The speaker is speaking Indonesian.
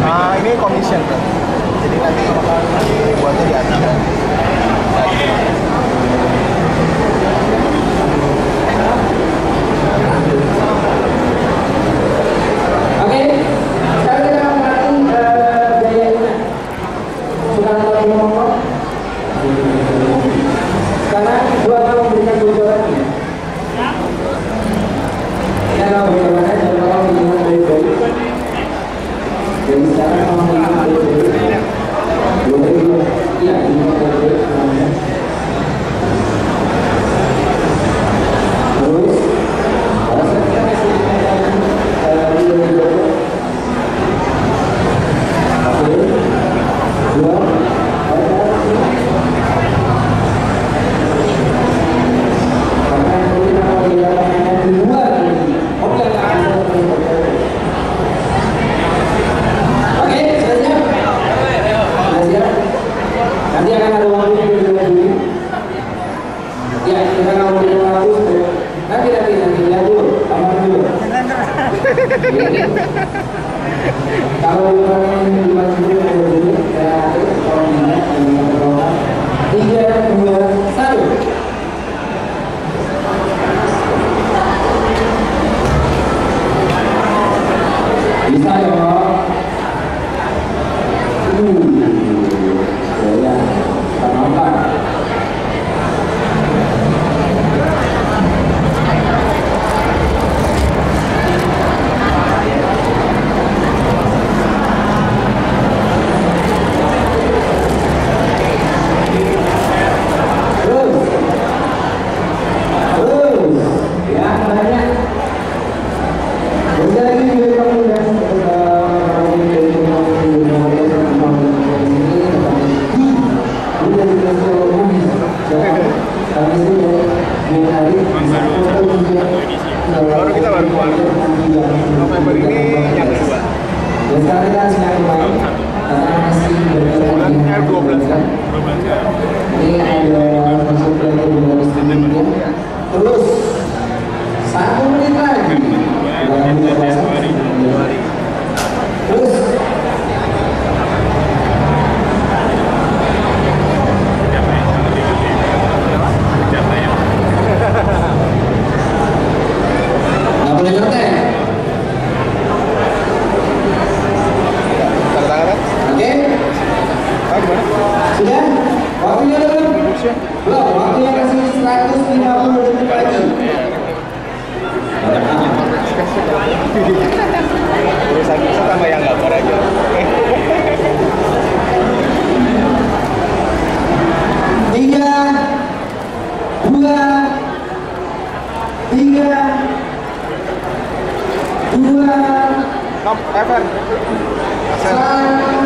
Nah, ini commission kan. Jadi nanti bakal buatnya di atas. Kalau yang dibagi. Tiga, dua, satu. Bisa ya, baru kita baru keluar. November ini yang kedua. Sudah? Waktunya udah belum? Belum, waktunya kasih 150 detik lagi. Terus aku sama yang gambar aja. Tiga, dua, tiga, dua, Stop, Evan. Satu.